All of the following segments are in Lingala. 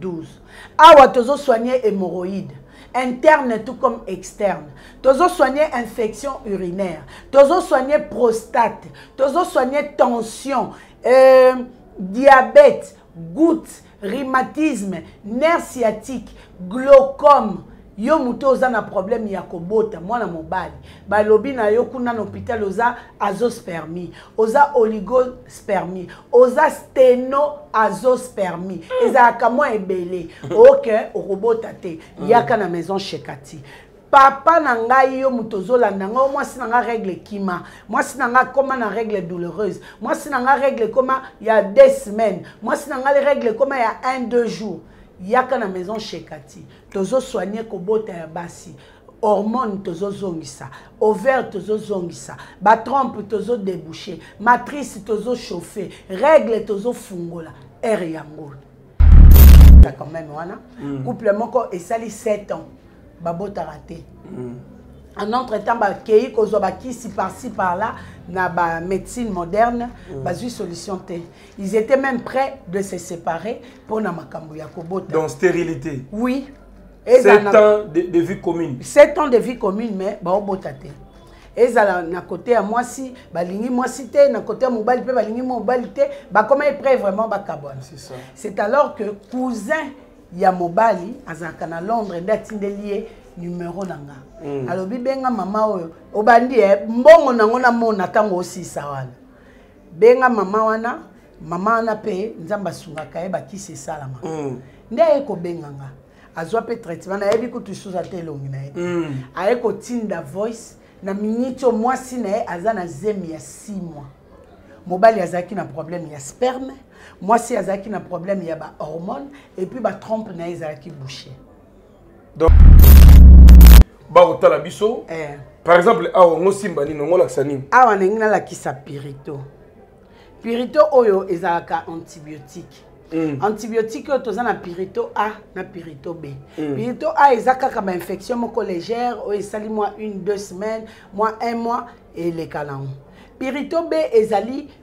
12 awa tozo soigne hémorroïde interne tout comme externe tozo soigne infection urinaire tozo soigne prostate tozo soigne tension euh, diabète goutte rhumatisme nerf sciatique glaucome yo moto oza na problème ya kobota mwana mobali balobi na yo kuna na hôpital oza azospermie oza oligospermie oza steno azospermie mm. ezalaka mwa ebele oke okay, okobota te mm. yaka na maison shekati papa na ngai yo moto ozolanda ngai o mwasi na ngai règle ekima mwasi na ngai akoma na règle douloureuse mwasi na ngai règle ekoma ya deux semaines mwasi na ngai règle ekoma ya un deux jours yaka na maison shekati tozosoigne kobota ya basi hormone tozozongisa ovaire tozozongisa batrompe tozodebouche matrice tozochauffe règle tozofungola ere yango quand même wana mm. couple moko esali 7 ans babotaka te mm. en entre temps bakei kozwa bakisi parci par là na bamédecine moderne mm. bazwi solution te ils étaient même prêts de se séparer mpo na makambo ya kobota donc stérilité oui 7 ans de, de vie commune 7 ans de vie commune mais baobota te ezala na kote ya mwasi balingi mwasi te na kote ya mobali mpe balingi mobali te bakoma epre vraiment bakabwana c'est alors que cousin ya mobali azalaka na londres nde atindeli ye numero na nga mm. alobi benga mama oyo obandi e mbongo nango namona ntango osisa wana benga mama wana mama wana mpe nzambe asungaka ye bakisi esalama mm. nde aye kobenga nga azwa mpe traitement nayebi kutu lisusu ata elongi na ye mm. aye kotinda voice na miniti oyo mwasi na ye aza na zemi ya si mois mobali azalaki na problème ya sperme mwasi azalaki na problème ya bahormone epuis batrompe na ye ezalaki boucher donc bakotala biso eh. par exemple awa ngo simba nini ongo lakisa nini awa ndenge nalakisa pirito pirito oyo ezalaka antibiotique Mm. antibiotique oyo toza na pirito a na pirito b mm. pirito a eza kaka bainfection moko légère oyo esali mwa une deux semaine mwa un mois eleka nango pirito b ezali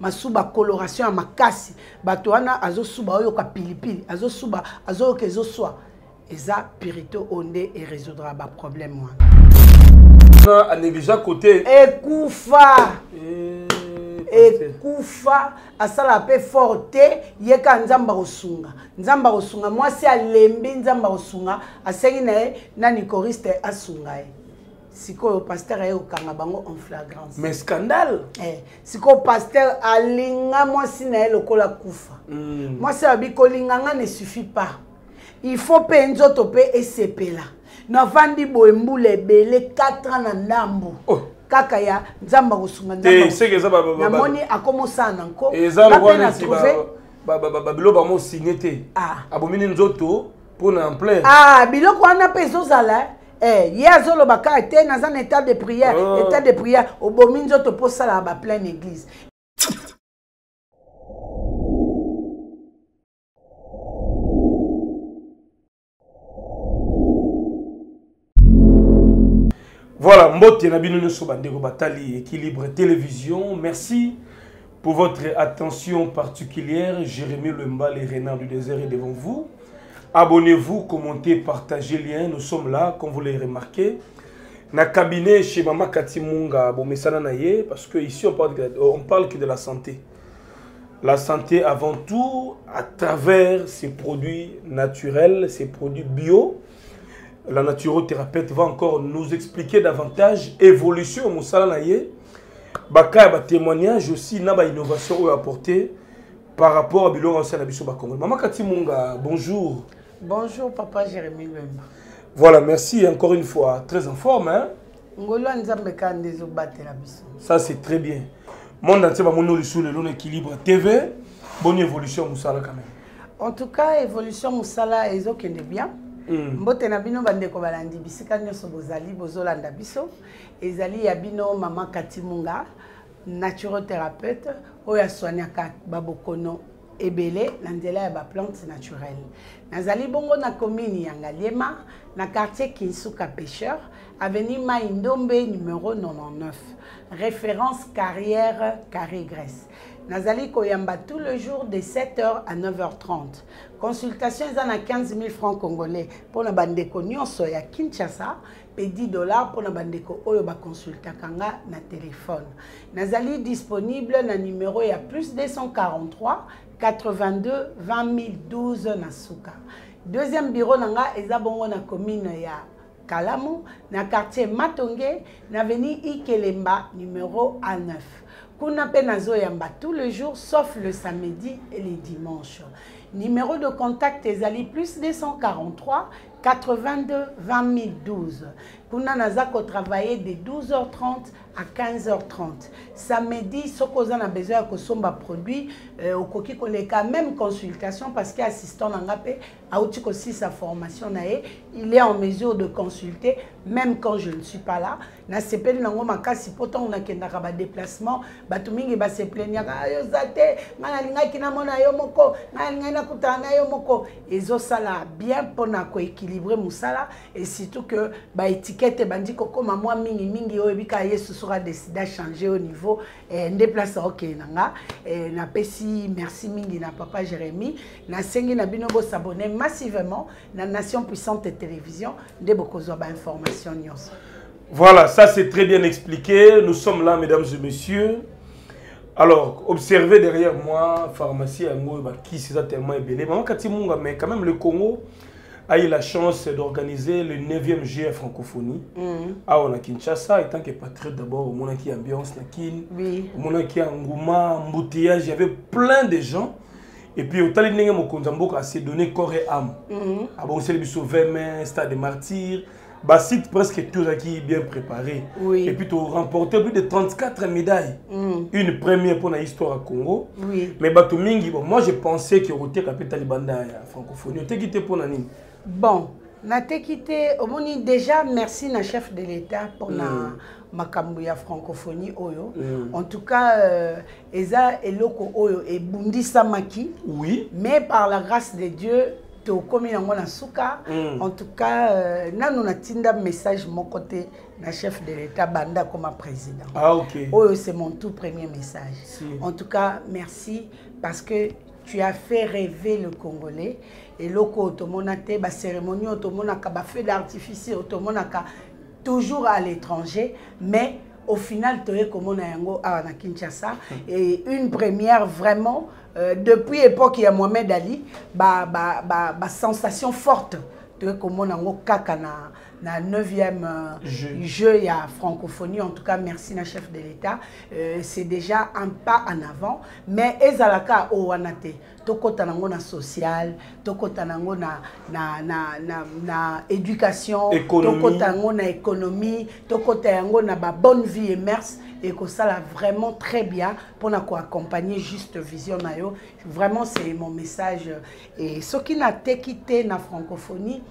masuba coloration ya makasi bato wana azosuba oyoka pilipili azosuba azoyoka ezoswa eza pirito oyo nde eresoudra baproblème wana anegligea kote ekufa eh, ekufa asala mpe fort te ye ka nzambe akosunga nzambe akosunga mwasi alembi nzambe akosunga asengi na ye nani koriste asunga ye sikoyo pasteur aye kokanga bango en flagrance mais scandale eh, sikoyo pasteur alinga mwasi na ye lokola kufa mm. mwasi alobi kolinganga ne suffit pas il faut mpe nzoto mpe esepela navandi boye mbula ebele 4 ans na ndambo oh. kaka ya nzambe akosunga nzambenamoni akomosala na nko ngape na trouve babilo bango signe te ah. abomini nzoto mpo na plein ah, biloko wana mpe ezozala eh. Eh, ye azoloba kaka te naza na état de prière oh. état de prière obomi nzoto mpo osalaka ba pleine église voilà mbote na bino nyonso bandeko batali équilibre télévision merci pour votre attention particulière. Jérémy Lemba, et Renard du désert est devant vous. Abonnez-vous, commentez, partagez lien. Nous sommes là, comme vous l'avez remarqué. Na cabinet chez Mama Katimunga, parce que ici on parle, de, parle que de la santé. La santé avant tout à travers ces produits naturels, ces produits bio la naturothérapeute va encore nous expliquer davantage évolution Musala Moussala ye bakaya batémoignage aussi na bainnovation oyo apporte par rapport ya biloko asala biso bakongole mama kati munga bonjour bonjour papa jérémi lemba voilà merci encore une fois très en forme hein? ngolu ya nzambe kaka nde ezobatela biso ça c'est très bien monde entier bamoni oyo lisusu lelo na équilibre tv boni évolution ya mosala quand même en tout cas évolution mosala ezokende bien Mm. mbote na bino bandeko balandi bisika nyonso bozali bozolanda biso ezali ya bino mama katimunga natural thérapeute oyo aswaniaka babokono ebele na nzela ya baplante naturelle nazali bongo na commune ya ngaliema na quartier kinsuka pêcheur avenue mai ndombe numero 99 référence carrière carré grèce nazali koyamba tout le jour de 7h à 9h30 consultation eza na 15 000 francs congolais mpo na bandeko nyonso ya kinshasa mpe 10 dollars mpo na bandeko oyo bakonsultaka nga na telefone nazali disponible na numero ya plus 243 82 20012 na suka deuxième bureau na nga eza bongo na commune ya kalamu na quartier matonge na veni ikelemba numero a 9 kuna mpe nazoyamba tout le jour sauf le samedi et le dimanche Numéro de contact Ezali plus 243 82 2012 kuna naza kotravaille de 12h30 à 15h30 samedi soki oza na besoin ya kosomba produit euh, okoki koleka même consultation parce que assistant na nga mpe auti kosisa formation na ye il est en mesure de consulter même quand je ne suis pas là nasepeli nango makasi mpo ntango nakendaka badeplacement bato mingi basepleniaka ah, yo oza te ngai nalingaki namona yo moko ngai nalingaki nakutana na yo moko ezosala bien mpo na koekilibre mosala e surtout ke baetikete ebandi kokóma mwa mingi mingi oyo ebika yesu soki adeside achange au niveau eh, nde place aokende na nga eh, napesi merci mingi na papa jérémi nasengi na bino bosabone massivement na nation puissante télévision nde bokozwa bainformation nyonso voilà ça c'est très bien expliqué nous sommes là mesdames et messieurs alors observez derrière moi pharmacie yango bakisi eza tellement ebele mama kati munga mais quand même le congo a eu la chance d'organiser le 9e GF francophonie mm -hmm. awa na Kinshasa étant que patriote d'abord omonaki ambiance na Kin oui. omonaki engouement embouteillage il y avait plein de gens et puis otali ndenge mokonzi ya mboka se donne corps et âme mhm. abongiseli biso 20 mai stade de martyr basite presque tout ezalaki bien préparé oui. et puis to remporte plus de 34 médailles mm. une première mpo na histoire ya congo oui. mais bato mingi bon moi je pensais que okoteka mpe talibanda ya francophonie oteki te mpo na nini bon nateki te omoni déjà merci na chef de l'état mpo na mm. makambo ya francophonie oyo mm. en tout cas euh, eza eloko oyo ebundisamaki oui mais par la grâce de dieu tokomi yango na suka mm. en tout cas euh, nanu natinda message moko te na chef de l'état banda akoma président ah, okay. oyo c'est mon tout premier message si. en tout cas merci parce que tu as fait rêver le congolais eloko oyo tomona te bacérémonie oyo tomonaka bafeu d'artifice oyo tomonaka toujours à l'étranger mais au final toye komona yango awa na kinshasa hmm. et une première vraiment euh, depuis époque ya mohamed ali ba, ba, ba, ba sensation forte toye komona yango kaka na na 9e euh, jeu. jeu ya francophonie en tout cas merci na chef de l'état euh, c'est déjà un pas en avant mais ezalaka oyo wana te tokɔta nango na social tokɔta nango na, na, na, na, na éducation tokɔta yango na économie tokɔta yango na ba bonne vie et mers ekosala vraiment très bien mpona koaccompagner juste vision na yo vraiment c'est mon message et soki nateki te na francophonie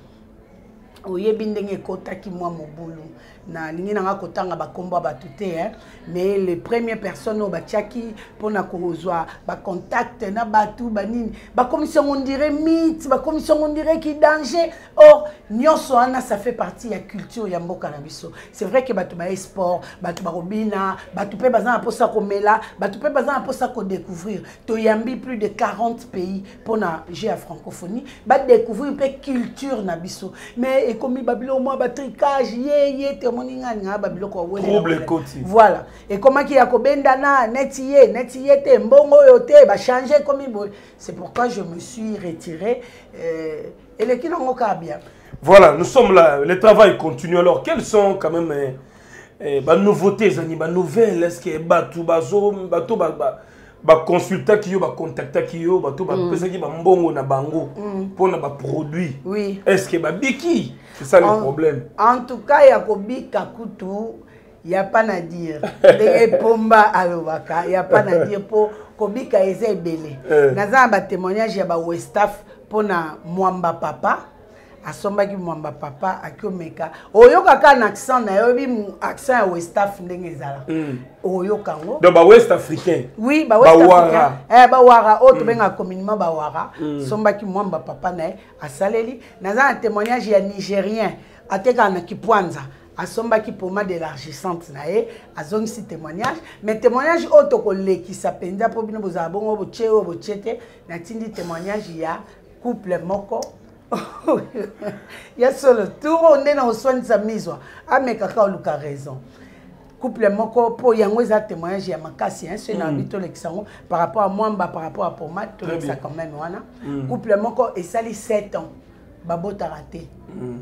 oyebi ndenge ekotaki mwa mobulu nalingi nanga kotanga bakombo ya bato te eh? mais le premier personne oyo batiaki mpona kozwa bacontacte na bato banini bakomisi yango ndire mite bakomisi yango ndire kidanger or nyonso wana ça fait partie ya culture ya mboka na biso c'est vrai ke bato baye sport bato bakobina bato mpe baza na mposa komela bato mpe baza na mposa kodécouvrir toyambi plus de 40 pays mpo na jeu ya francophonie badécouvrir mpe culture na biso mais ekomi babiloko mwa batricage ye ye te omoni ngani nga babiloko aweekoti voilà ekomaki ya kobendana neti ye neti ye te mbongo oyo te bachange ekomi boye c'est pourquoi je me suis retiré euh, eleki nango kaka bien voilà nous sommes là le travail continue alors quels sont quand même eh, eh, banouveauté ezangi banouvelle est ce que bato bazo bato ba, ba, ba ba consultaki yo ba contactaki yo bato ba pesaki ba mbongo na bango mpo na ba produits oui est ce que ba biki c'est ça le problème en tout cas ya kobika kutu ya pas na dire ndenge epomba alobaka ya pas na dire mpo kobika eza ebele naza na ba témoignage ya ba westaf mpo na mwamba papa asombaki mwamba papa akiomeka oyoka kaka na accent na yo bi accent ya west af ndenge ezala mm. oyoka yango donc bawest africain oui bawara eh, bawara oyo mm. tobenga communement bawara mm. sombaki mwamba papa na ye asaleli naza na témoignage ya nigérien atekaka na kipwanza asombaki poma de largissante na ye azongisi témoignage mais témoignage oyo tokolekisa mpenza mpo bino bozala bongo botie oyo botie te natindi témoignage ya couple moko ya solo turo nde na oswanisa mizwa amekaka oluka raison couple moko mpo yango eza témoignage ya makasi hein, soki nabi mm. tolekisa yango par rapport ya mwamba par rapport ya pomade tolekisa quand même wana mm. couple moko esali 7 ans babotaka te mm.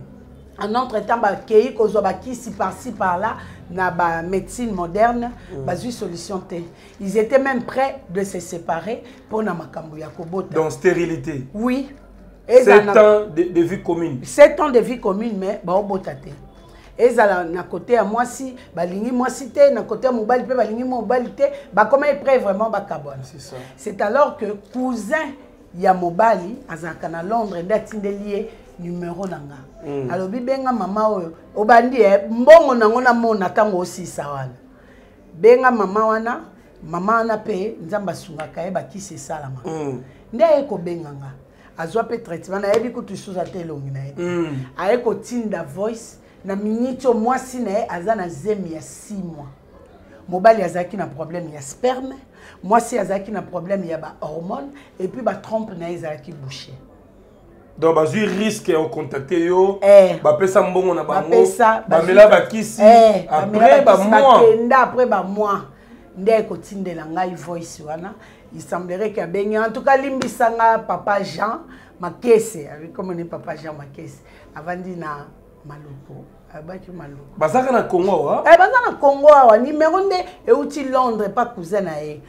en entre temps bakei kozwa bakisi par ci par là na bamédecine moderne bazwi solution te ils étaient même prêts de se séparer pour na makambo ya kobota donc stérilité oui sept ans de, de vie commune sept ans de vie commune mais baobota te ezala na kote ya mwasi balingi mwasi te na kote ya mobali mpe balingi mobali te bakomaki près vraiment bakabwana c'est alors que cousin ya mobali azalaka na londres nde atindeli ye numero na nga mm. alobi benga mama oyo obandi eh, mbongo nango namona ntango osisa wana benga mama wana mama wana mpe nzambe asungaka ye bakisi esalama mm. nde aye kobenga nga azwa mpe traitement nayebi kutu lisusu ata elongi na ye mm. aye kotinda voice na miniti oyo mwasi na ye aza na zemi ya 6 mois mobali azalaki na problème ya sperme mwasi azalaki na problème ya bahormone epuis batrompe na ye ezalaki boucher donc bazwi risque ya kocontacte yo eh. bapesa mbongo na bango bamela bakisi eh, après bamoiskenda après bamois nde ekotindela ngai voice wana il semblerait ke abengi en tout cas limbisa nga papa jean makese akomone papa jean makese avandi na maluku abaki maluku bazaka na congo awa eh, baza na congo awa nimero nde euti londres pa cousin na ye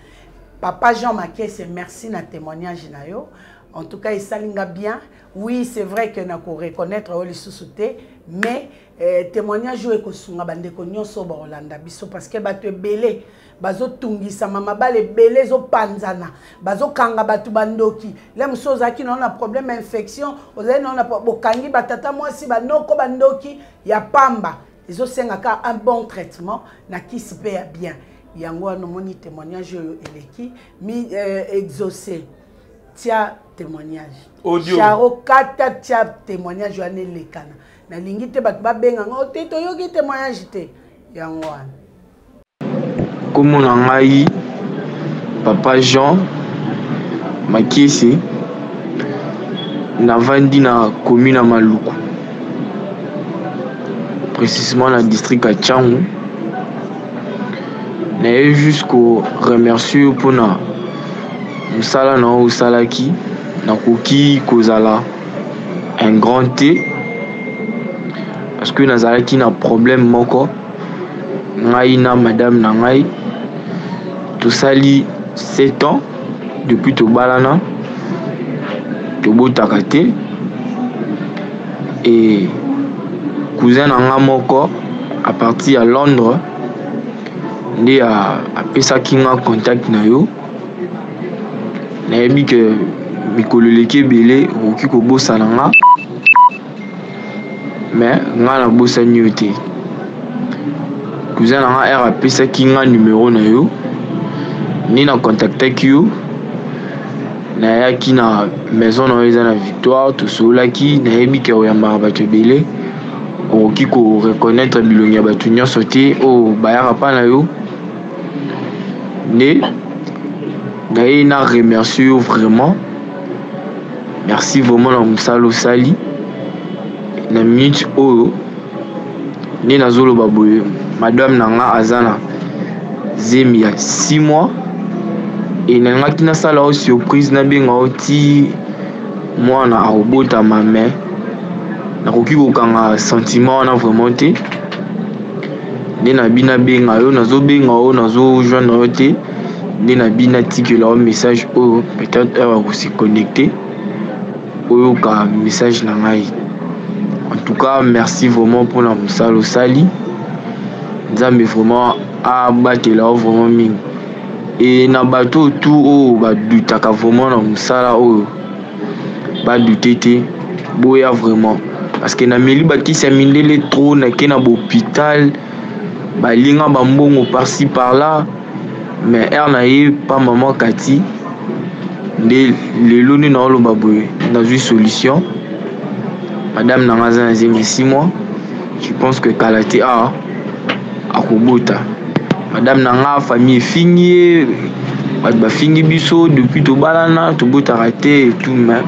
papa jean makese merci na témoignage na yo en tout cas esali nga bien oui c'est vrai que na ko reconnaître yo lisusu te mais eh, témoignage oyo ekosunga bandeko nyonso oyo bakolanda biso parce que bato ebele bazotungisama mabala ebele ezopanzana bazokanga bato bandoki le mosusu ozalaki nao na problème ya infection ozali nao na bokangi batata mwasi banoko bandoki ya pamba ezosengaka un bon traitement na kisi mpe ya bien yango wana omoni témoignage oyo eleki mi eh, exauce tia témoignage audio charo kata tia témoignage wana elekana nalingi te bato babenga ngo te toyoki témoignage te yango wana nkombo na ngai papa jean makiese navandi na komi na maluku précisement na district ya cangu Naye juste ko remercier yo pona musala na yo osalaki nakoki kozala un grand te parce que nazalaki na problème moko ngai na madame na ngai tosali sept ans depuis tobalana tobotaka te et cousin na nga moko à partir ya londres nde apesaki nga contact na yo nayebi ke mikolo eleki ebele okoki kobosana nga mais nga na bosani yo te cousin na nga heure apesaki nga numero na yo nde na contactaki yo nayaki na maison na yo eza na victoire tosololaki nayebi ke oyambaka bato ebele okoki koreconnaitre bilongi ya bato nyonso te oyo bayaka mpa na yo nde naye na remercie yo vraiment Merci vraiment na mosala osali na minute oyo nde nazoloba boye madame na nga aza na zemi ya 6 mois e nalingaki nasala o surprise nabenga o ti mwana akobotama mais nakoki kokanga sentiment wana vraiment te nde nabi nabenga yo nazobenga yo nazojoindre yo te nde na bi na tikela yo message oyo peut etre heure oko se connecte oyoka message na ngai en tout cas merci vraiment pona mosala osali nzambe vraiment abatela yo vraiment mingi e na bato oyo tu oyo badutaka vraiment na mosala oyo badute te boya vraiment parce que nameli bakisi ya mindele trop nake na bopital balinga ba mbongo par ci par là mais heure na ye pa maman kati nde lelo nde naoloba boye nazwi solution madame na nga aza na zemi six mois je pense que kala te awa ah, akobota madame na nga famille efingi ye bato bafingi biso depuis tobalana tobotaka te etout mais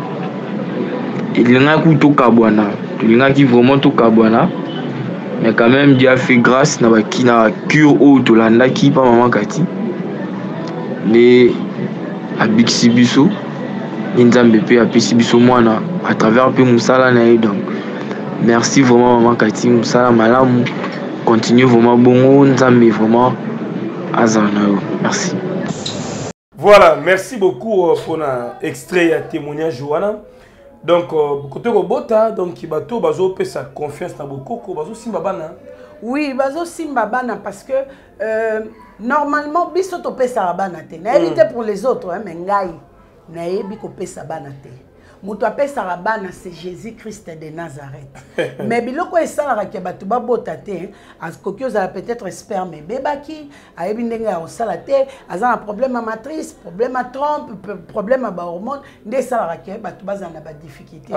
elingaki tokabwana tolingaki vraiment tokabwana mais quand même Dieu a fait grâce na baki na cure oyo tolandaki pa maman Kati nde abikisi biso ye nzambe mpe apesi biso mwana à travers mpe mosala na ye donc merci vraiment maman Kati mosala malamu continue vraiment bongo nzambe vraiment azala na yo merci Voilà, merci beaucoup euh, pour un extrait ya témoignage wana. Donc euh, côté Robota, donc bato bazo pesa confiance na bokoko, bazo simba bana. Oui, bazo simba bana parce que euh, normalement biso to pesa bana te. Na éviter hmm. pour les autres hein, mais ngai na ebi ko pesa bana te. moto apesaka bana se jésus christ de nazareth mais biloko esalaka ke bato babota te akoki ozala peut-être sperme ebebaki ayebi ndenge ya kosala te aza na problème ya matrice problème ya trompe problème ya bahormone nde esalaka ke bato bazala na badifficulté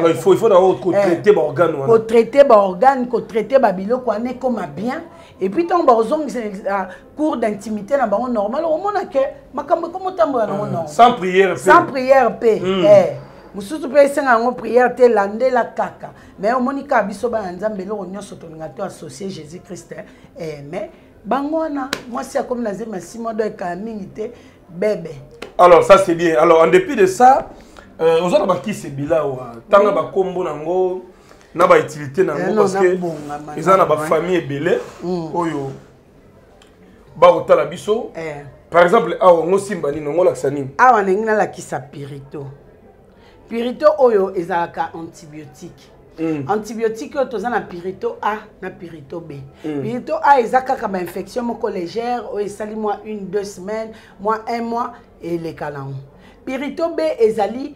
kotraite baorgane kotraite babiloko wana ekoma bien epuis ntango bakozongisa ah, cours d'intimité na bango normal omona ke makambo ekomotambola nango hmm. normal sans prière sans prière mpe hmm. eh. mosusu mpe esenga yango prière te landela kaka mais omoni kaka biso bana nzambe eloko nyonso tolinga to associe jésus christ eh, mais bango wana mwasi akomi na zemi ya sima do ekala mingi te bebe alors ça c'est bien alors en dépit de ça euh, oza na bakisi ebila wa ntanga bakombo na yango na bautilité na yango eh, parce que eza na bafamille ebele hmm. oyo bakotala biso eh. par exemple awa ngo simba nini ongo lakisa nini awa ndenge nalakisa pirito pirito oyo ezalaka antibiotique Mm. antibiotique oyo toza na pirito a na pirito b mm. pirito a eza kaka bainfection moko légère oyo esali mwa une deux semaines mwa un mois eleka nango pirito b ezali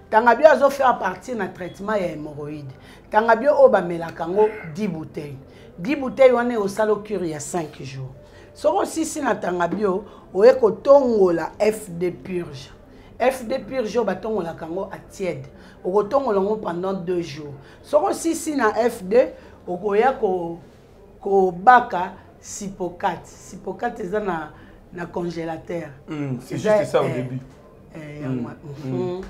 tangabio azo faire partir na traitement ya hémorroïde tangabio oyo bamelaka yango 10 bouteille 10 bouteille wana osala cure ya 5 jours soki osisi na tangabio oye kotongola fd purge fd purge oyo batongolaka yango a tiede okotongola yango pendant 2 jours soki osisi na fd okoya kobaka ko sipokate sipokate eza na, na congélateur mm, c'est juste ça au eh, début eh, mm. Mm. Mm.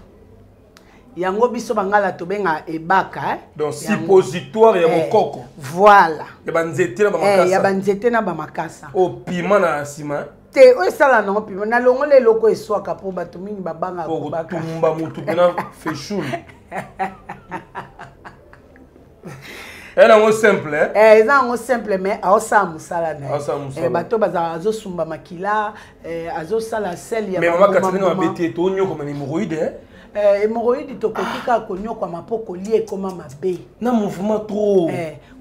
yango biso bangala tobenga ebaka eh? donc suppositoire ya mokoko eh, voilà ya banzete na eh, bamakasa ya banzete na bamakasa o oh, pima na nsima te oyo esala nango pima nalongola eloko eswaka mpo bato mingi babanga kotumba motu mpena feshul eza yango simple eh? Eh, eza yango simple mais aosala mosala na ye eh, bato bazala azosumba makila azosala sel ya mamakatinabeti ete onyokoma na hemoroide hemoroide tokoki kaka konyokwama mpo kolia ekoma mabe na mouvement trop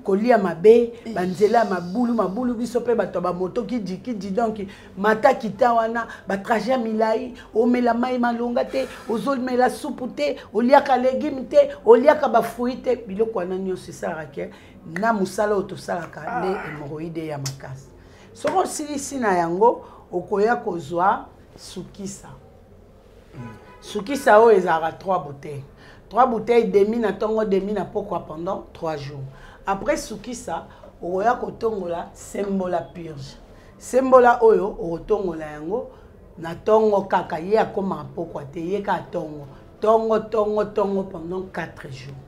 kolia mabe banzela ya mabulu mabulu biso mpe bato ya bamoto kidikidi donk mata kita wana batraje ya milai omela mai malonga te ozomela supu te oliaka legume te oliaka bafrui te biloko wana nyonso esalaka na mosala oyo tosalaka ah. nde hemoroide ya makasi soki osilisi na yango okoya kozwa sukisa sukisa oyo ezalaka 3 bouteille 3 bouteille demi na ntongo demi na pokwa pendant 3 jours après sukisa okoya kotongola sembola purge sembola oyo okotongola yango na ntongo kaka ye akomaka pokwa te ye kaka ntongo ntongo ntongo ntongo pendant 4 jours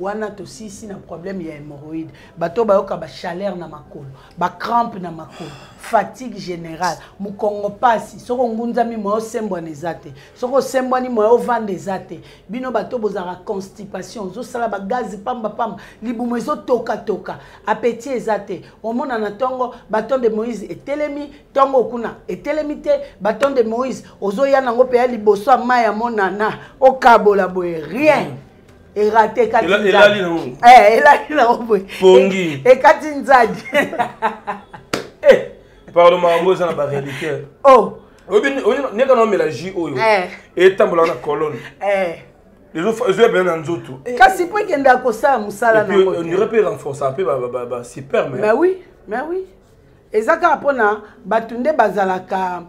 wana tosisi na problème ya hémorroïde bato bayoka bachaleur na makolo bacrampe na makolo fatigue générale mokongo mpasi soki ongunzami moya osembwana eza te soki osembwani moya ovanda eza te bino bato bozalaka constipation ozosala bagaze pambapamba libumu ezotokatoka apeti eza te omona na ntongo baton de moïse etelemi ntongo okuna etelemi te baton de moïse ozoya nango mpe ya liboso ya mai ya monana okabola boye rien mm. erate elali nango eh, elali nango boye pongi e, ekati nzadi eh, pardon makambo eza na baréalité oh. neka naomela ji oyo eh. etambolaka na colonne ezoya bena na nzoto kasi mpo ekendaka kosala mosala naonire mpe renforcaka mpe basuperme mais oui mais oui eza kaka mpona bato nde bazalaka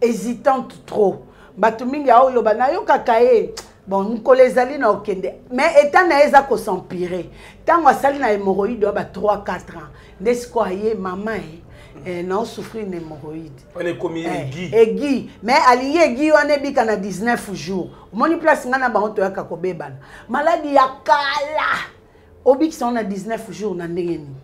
hésitante trop bato mingi aoloba nayokaka ye bon mikolo ezali na okende mais etat na ye eza kosampire ntango asali na hémoroïde wa ba 3 4 ans nde sikoyo aye mama ye eh, eh naosouffrir na hémoroïde eh, egui mais alingi egui wana ebika na 19 jours omoni place ngai na bango toyaka kobebana maladi ya kala obikisa wana 19 jours na ndenge nini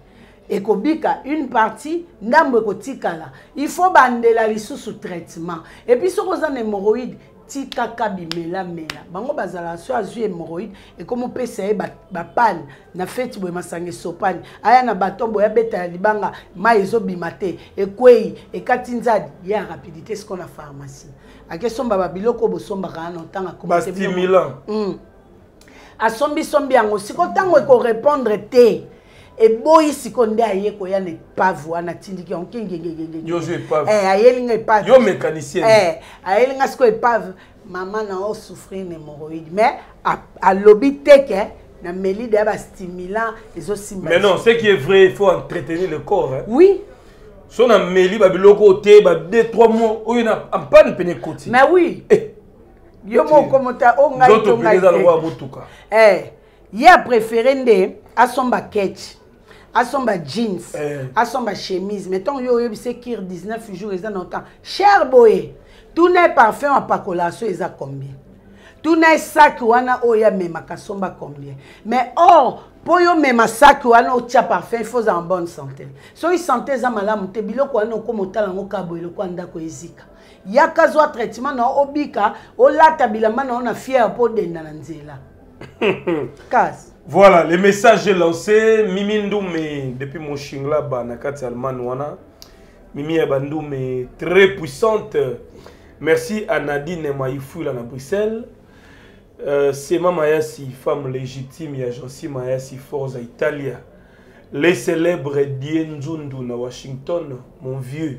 ekobika une partie ndambo ekotikala il faut bandela lisusu traitement epuis soki oza na hémoroïde tikaka bimelamela bango bazalaka so azwi hémoroïde ekomi opesa ye bapane na feti boye masanga esopani aya na baton boye abeta ya libanga mai ezobima te ekwei ekati nzadi ye ya rapidité siko na pharmacie akesomba babiloko bosombaka ano ntango akobastimulant asombisombi yango siko ntango ekorepondre te eboyi siko nde aye koya na epave wana atindiki yango kingegegegegayeli nga epaveayeli nga siko epave mama na o souffrir na hémorroïde mais alobi te ke na meli deya bastimulant ezosimba mais non ce qui est vrai il faut entretenir le corps hein? oui so na meli babiloko te ba deux trois mois oyo na ampane pene ekoti mais oui eh. yo moko komota o ngai to ngai eh, ye apréféré nde asomba ketch asomba jeans eh. asomba chemise mais ntango yo oyebi se kir 19 jours eza na temps cher boye tuna ye parfum apakola so eza combien tuna ye saki wana oyo amemaka asomba combien mais or mpo yo mema saki wana otya parfum il faut ozala en bonne santé soki santé eza malamu te biloko wana okoma otala yango kaka boye lokola ndako ezika yaka zwa traitement na obika olata bilamba na yo na fiere mpo odenda na nzela kasi voilà le message est lancé mimi ndume depuis moshinglaba na kati ya allemagne wana mimi ya bandume très puissante merci à nadine maifuila na bruxelles euh, sema mayasi femme légitime ya jansi mayasi forza italia les célèbres die nzundu na washington mon vieux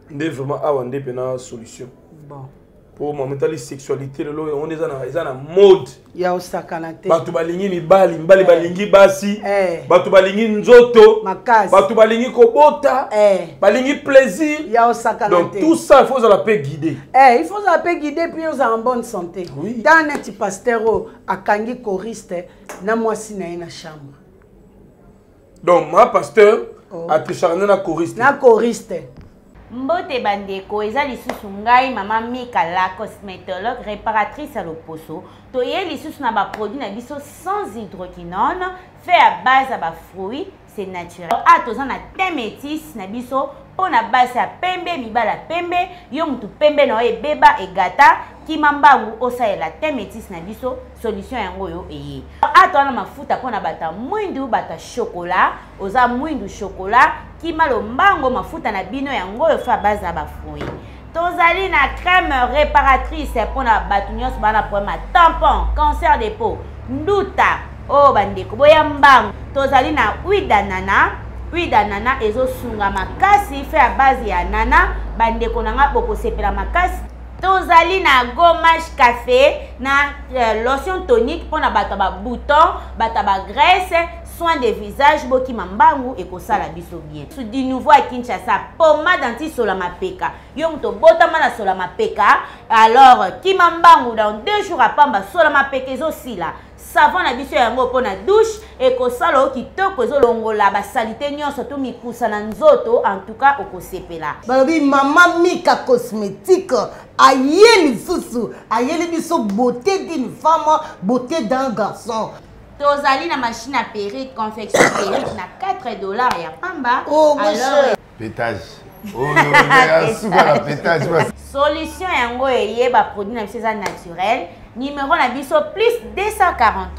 nde vraiment awa nde pena solution bon po mama etali sexualité lelo yango nde eza na mode ya osakana te bato balingi mibali mibali eh. balingi basi eh. bato balingi nzoto makasi bato balingi kobota eh. balingi plaisir ya osakana te donc tout ça il faut ozala mpe guide eh, il faut ozala mpe guide puis ozala en bonne santé oui. ntango neti pasteur oyo akangi choriste na mwasi na ye na chambre donc ma pasteur oh. atricharne na choriste na choriste mbote bandeko eza lisusu ngai mama mika la cosmétologue réparatrice ya loposo toye lisusu na baproduit na biso sans hydroquinone fait ya base ya bafruit c'est naturel a ah, toza na te métise na biso mpo na basi ya pembe mibali ya pembe yo motu pembe na yo ebeba egata kima mbangu osalela te métise na biso solution yango oyo eye ata wana mafuta mpo na bata mwindu bata shokola oza mwindu shokola kima lombango mafuta na bino yango oyo fa baza bafruit tozali na crème réparatrice mpo na bato nyonso bana problème ya tampon cancer de peau nduta oyo oh, bandeko boya mbango tozali na huile d'anana huile d'anana ezosunga makasi fe ya base ya nana bandeko na ngai bokosepela makasi tozali na gommage café na euh, lotion tonique mpo na bato ya babouton bato ya bagrèce soin de visage bokima mbangu ekosala biso bien su du nouveau ya kinshasa pomade antisola mapeka yo moto obotama na sola mapeka alors kima mbangu dans deux jours apamba sola mapeka ezosila savon na biso yango mpo na douche ekosala yo kitoko ezolongola basalite nyonso to mikusa na nzoto antuka okosepela balobi mama mika cosmétique aye lisusu ayeli biso beauté d'une femme beauté d'un garçon tozali na machine ya perrique confection perrique na 4 dollars ya pamba oh, alors petage oyo ya suka na petage solution yango eye baproduit na biso eza naturel numéro na biso plus 243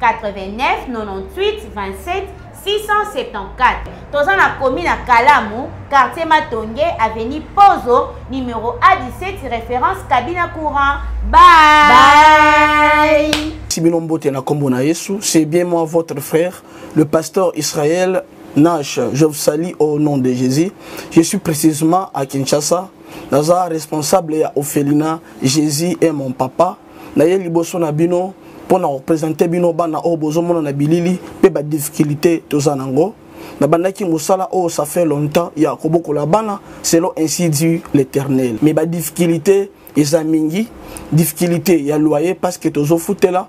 89 98 27 674 toza na komi na kalamu quartier matonge avenue pozo numéro a17 référence cabina courant bye, bye. bino mbote na nkombo na yesu c'est bien moi votre frère le pasteur israël Nash, je vous salue au nom de Jésus. Je suis précisément à Kinshasa. Naza responsable ya Ophelina. Jésus est mon papa. Naye liboso na bino mpo na kopresente bino bana oyo bozomona na bilili mpe badifficulté toza nango nabandaki mosala oyo ça fait longtemps ya kobokola bana selon ainsi du l'éternel mais badifficulté eza mingi difficulté ya loyer parce que tozofutela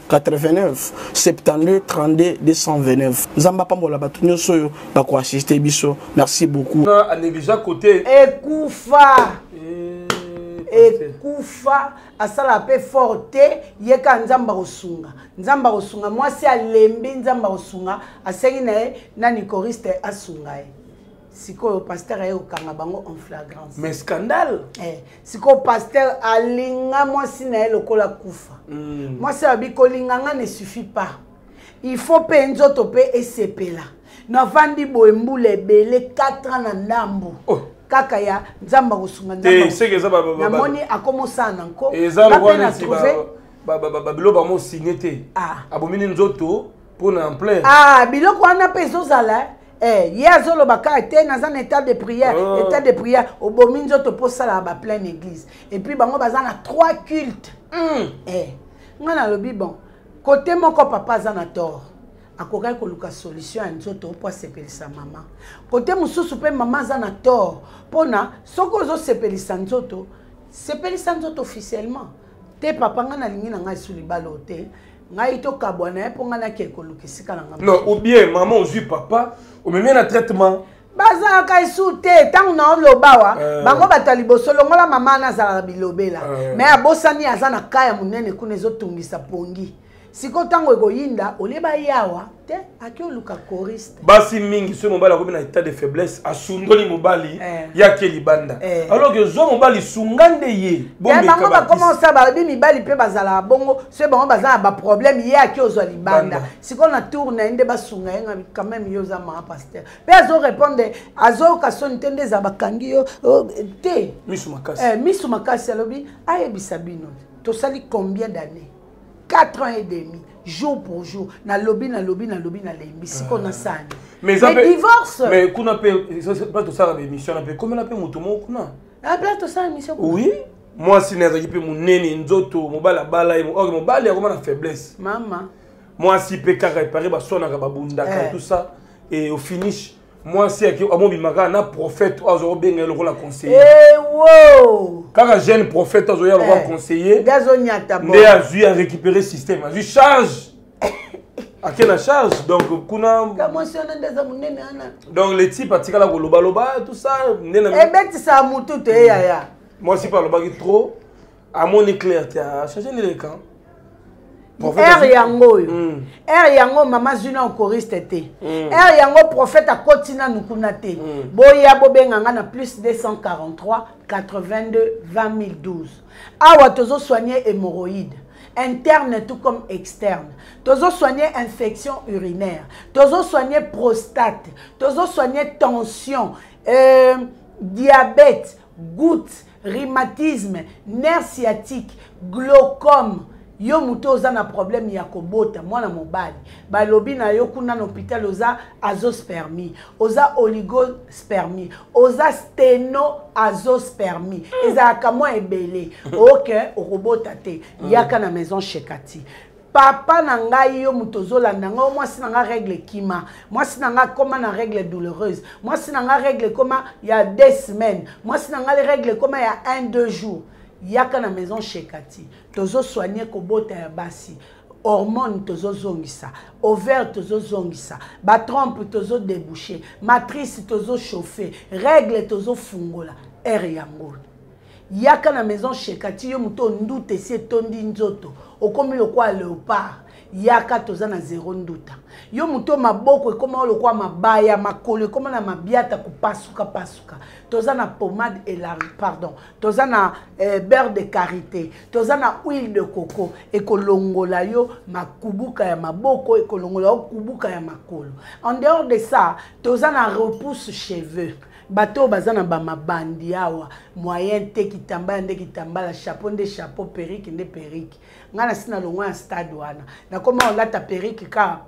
89 72 32 229 nzambe apambola bato nyonso oyo bakoassiste biso merci beaucoup na neglija kote ekufa ekufa asala mpe fort te ye kaka nzambe akosunga nzambe akosunga mwasi alembi nzambe akosunga asengi na ye na nicoriste asunga ye sikoyo pasteur aye kokanga bango en flagrance mais scandale eh, sikoyo pasteur alinga mwasi na ye lokola kufa mm. mwasi abi kolinganga ne suffit pas il faut mpe nzoto mpe esepela navandi boye mbula ebele 4 ans na ndambo oh. kaka ya nzambe akosunga nzambenamoni akomosala na nko mpe na trouve babilo bamosigne te ah. abomini nzoto mpo na plein ah, biloko wana mpe ezozala eh. Eh, ye azoloba kaka te naza na état de prière oh. état de prière obomi nzoto mpo osalaka ba pleine église epuis bango baza na trois culte mm. eh, ngai nalobi bon kote moko papa aza na tort akokaki koluka solution ya nzoto mpo asepelisa mama kote mosusu mpe mama aza na tort mpona soki ozosepelisa nzoto sepelisa nzoto officiellement te papa ngai nalingi na ngai esu libala oyo te ngai tokabwa na ye mpo ngai nake koluka esika na ngai non obie mama ozwi papa omemi na traitement bazalaka esu te ntango na olobawa eh. bango bato ya liboso longola mama wana azalaka bilobela eh. me abosani aza na ka ya monene kuna ezotungisa pongi sikoyo ntango ekoyinda olie bayawa basi mingi soki mobali akomi na état de faiblesse asundoli mobali eh. ye ake libanda eh. alors ke zwa mobali sunga nde ye bango bakomansa balobi mibali mpe bazalaka bongo soki bango baza na baproblème ye ake ozwa libanda sikoyo na tour na ye nde basunga ye quand même ye oza maa paster mpe azorépondre azoyoka soni te nde eza bakangi yo oh, te misu makasi eh, misu makasi alobi ayebisa bino tosali combien d'année 4 ans et demi jour pour jour nalobi nalobi nalobi nalembi siko ah. nasani mais divorce mais kuna mpe place tosala baémission na mpe ekomela mpe moto moko kuna ah, place tosala émission oui mwasi na azalaki mpe monene nzoto mobali abala ye or mobali akoma na faiblesse mama mwasi mpe kaka epare baswanaka babundaka eh. tout ça et au finish mwasi yaki amobima kaka na prophète oyo azo kobenga ye lokola conseiller eh, kaka jeune prophète azoya eh, lokola conseiller nde azwi arécupéré système azwi charge ake na charge donc kuna donc le type atikala kolobaloba tout ça ndeebetisa motu te eyaya mwasi mpe alobaki trop amoni clair te achange nde le camp ere yango oyo ere hmm. yango mama zwi na okoriste te ere hmm. yango prophète akoti nanu kuna te hmm. boya bobenga nga na plus 243 82 2012 awa tozosoigne hémoroïde interne tout comme externe tozosoigne infection urinaire tozosoigne prostate tozosoigne tension euh, diabète goutte rhumatisme nerf sciatique glaucome yo moto oza na problème ya kobota mwana mobali balobi na yo kuna na hôpital oza azospermie oza oligospermie oza steno azospermie hmm. ezalaka mwa ebele oke okobota te hmm. yaka na maison shekati papa na ngai yo moto ozolanda ngai mwasi na ngai règle ekima mwasi na ngai akoma na règle douloureuse mwasi na ngai règle ekoma ya deux semaines mwasi na ngai règle ekoma ya un deux jours yaka na maison shekati tozosoigne kobota ya basi hormone tozozongisa ovaire tozozongisa batrompe tozodebouche matrice tozochauffe règle tozofungola ere yango yaka na maison shekati yo moto nduta esi etondi nzoto okomi lokola leopard yaka toza na zero nduta yo moto maboko ekoma yo lokola mabaya makolo ekoma na mabiata kopasuka pasuka toza na pomade elari pardon toza na eh, beurre de karité toza na huile de coco ekolongola yo makubuka ya maboko ekolongola yo kubuka ya makolo en dehors de ça toza na repousse cheveux bato oyo baza na bamabandi awa moyen te kitambala nde kitambala chapeau nde chapeau perike nde perike ngai nasi na longwa ya stade wana nakoma kolata perike ka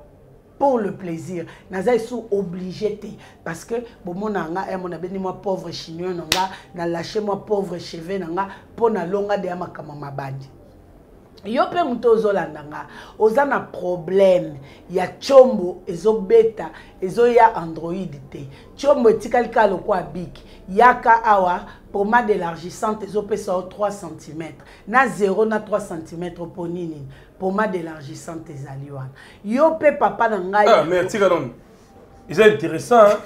pour le plaisir naza esu oblige te parce que bomona nga emo eh, nabeni mwa pauvre chinois na nga na lâche mwa pauvre cheveux na nga mpo nalonga deya makambo mabandi yo mpe moto ozolanda nga oza na problème ya combo ezobeta ezoya android te combo etikali kaka lokola biki yaka awa pomade élargissante ezopesa yo 3 cm na 0 na 3 cm mpo nini pomade élargissante ezali wana yo mpe papa na ngai ah, eza intéressant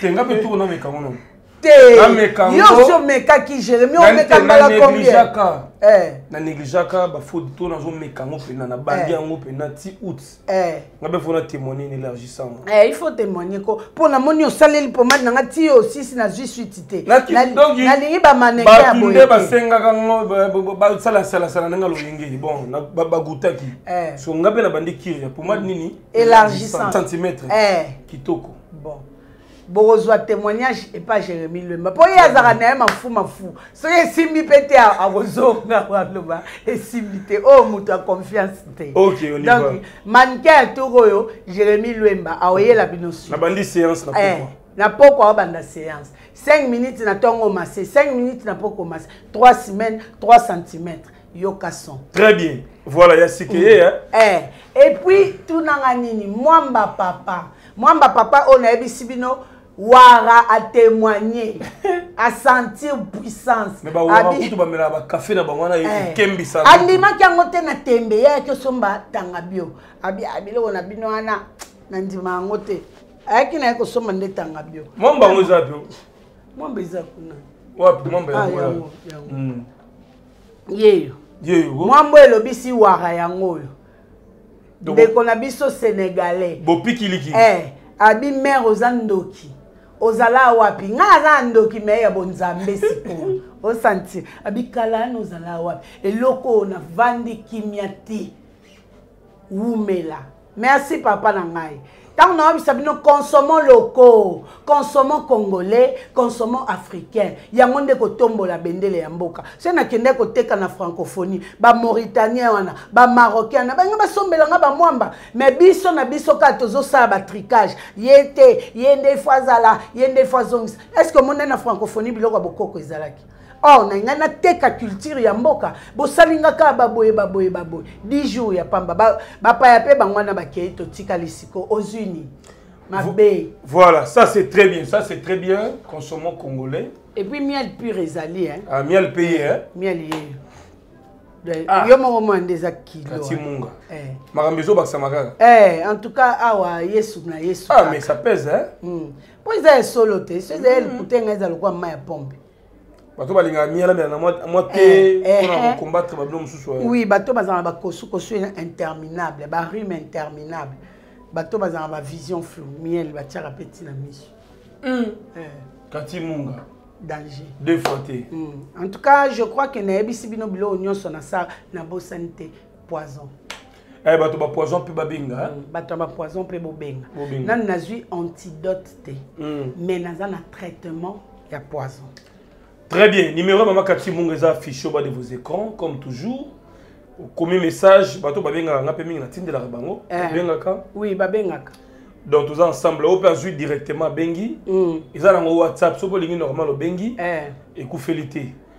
te nga mpe tuko nameka ngo nono te yo osi omekaki jérémi omeka mbala combien eh. na négligeaka bafaute to nazomeka yango mpena na bandi eh. yango mpena ti out eh. nga mpe fona témoigne na élargissant il faut témoigne ko mpo namoni osaleli pomade na nga ti osisi nazwi switi te nalingi bamaneke ya boye nde basengaka ngo basalasalasala ndenge alolenge bon bagutaki so nga mpe na bandi kiri ya pomade nini élargissant centimètre eh. kitoko bon bokozwa témoignage epa jérémi lwemba mpo ye azalaka na ye mafu mafu soki esimbi mpe te akozonga aloba esimbi te oyo oh, moto ya confiance te donc manike ya tour oyo jérémi lwemba aoyela bino nabandi séance na eh, na poko aobanda séance 5 minutes na ntongo mase 5 minutes na poko mase 3 semaine 3 centimètre yoka son très bien voilà ya sike ye mm. eh, et puis tunanga nini mwamba papa mwamba papa oyo nayebisi bino wara atémoigne asentir puissanceandimaki yango te na tembe yayaki osomba tanga bio biloko na bino wana nandima yango te ayaki naye kosomba nde tanga bio mwamba yango eza bio mwamba eza kuna wapi mwamba yango yeyo yeyo mwambo elobisi wara yango oyo ndeko na biso sénégalais bopikiliki eh, abi mare oza ndoki ozala wapi ngai aza na ndoki me ya bonzambe sikoyo osanti abi kala ani ozala wapi eloko oyo navandi kimia te wumela merci papa na ngai ntango nayebisa bino consommant locaux consommant congolais consommant africain yango nde kotombola bendele ya mboka se nakende koteka na francophonie bamauritaniens wana bamarocain wana balingi basombela nga bamwamba me biso na biso kaka tozosala batricage ye te ye nde fo azala ye nde fo azongisa estce omoni na francophonie biloko ya bokoko ezalaki or na ngai nateka culture ya mboka bosali nga kaka baboye baboye baboye 10 jours ya pamba bapaya mpe bango wana bakei totikali siko ozwi nini mabe voilà ça c'est très bien ça c'est très bien consommons congolais et puis miel pur ezali hein? ah, miel peye hein? miel yeyo ah. yo moko mwana nde eza kiloati munga eh. makambo ezobakisama kaka eh, en tout cas awa yesu na yesu ah, mais ça pèse hein? mm. mpo eza ya solo te so eza ya mm. lokuta engai eza lokola mai ya pompe bato balingaka mialamela na mwa te eh, eh, mpona eh. kocombatre babilo mosusu oui bato bazala na bakosukosu interminable barime interminable bato bazala na bavision flou miel batiaka mpe ntina miso mm. kati munga danger deux fois te mm. en tout cas je crois que nayebisi bino biloko nyonso na sa nabosani te poison eh, bato bapoison mpe babenga eh? mm, bato ya bapoison mpe bobenga nani nazwi antidote te mm. mais naza na traitement ya poison très bien numéro ya mama kati munga eza affiche oba de vos écrans comme toujours okomi message bato babengaka nga mpe mingi natindelaka bango eh. babengaka oui babengaka donc toza ensemble oyo mpe azwi directement abengi mm. eza nango whatsapp soki olingi normal obengi ekufeli te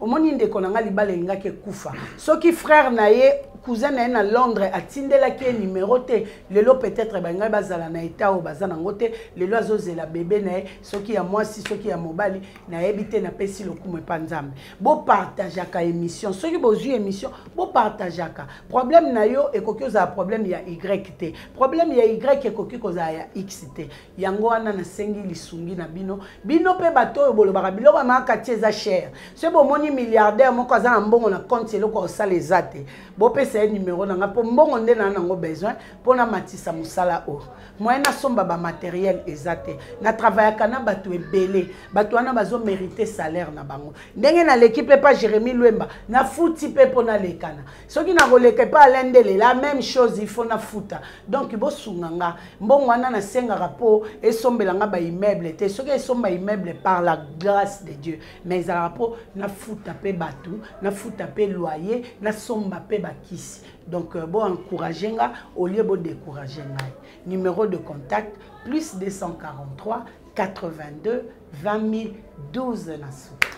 omoni ndeko na ngai libala elingaki ekufa soki frère na ye cousin na ye na londres atindelaki ye numero te lelo peut-être balingai bazala na etat oyo baza nango te lelo azozela bebe na ye soki ya mwasi soki ya mobali nayebi te napesi lokumu epa nzambe bopartageaka émission soki bozwi émission bopartageaka problème na yo ekoki ozala problème ya y te problème ya y ekoki kozala ya x te yango wana nasengi lisungi na bino bino mpe bato oyo bolobaka biloko ya makati eza chere soki bomoni milliardaire moko aza na mbongo na compte eloko akosala eza te bopesa ye numero na ngai mpo mbongo nde naa nango besoin mpo namatisa mosala oyo moyen nasomba bamateriel eza te na travaillaka na bato ebele bato wana bazomerite salaire na bango ndenge naleki mpe mpa jérémi lwemba nafuti mpe mpo nalekana soki nakoleka epa alain ndele la même chose il faut nafuta donc bosunga nga mbongo wana nasengaka mpo esombela nga baimmeuble te soki esomba immeuble par la grâce de dieu mais ezalaka mpo nafuta mpe bato nafuta mpe loyer nasomba mpe bakisi donc euh, boencourage nga olie bodécourage ngai numéro de contact plus 243 82 20 012 na suka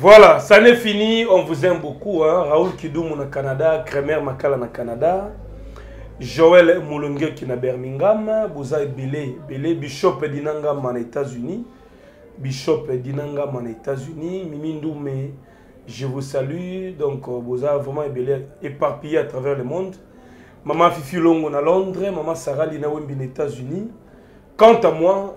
Voilà, ça n'est fini. On vous aime beaucoup. Hein. Raoul Kidoumou na Canada, Kremer Makala na Canada, Joël Moulongue qui na Birmingham, Bouzaï Belé, Belé, Bishop Dinanga na États-Unis, Bishop Dinanga na États-Unis, Mimi Ndoumé, je vous salue. Donc, euh, Bouza vraiment éparpillé à travers le monde. Maman Fifi Longo na Londres, Maman Sarah Lina Wembi na États-Unis. Quant à moi,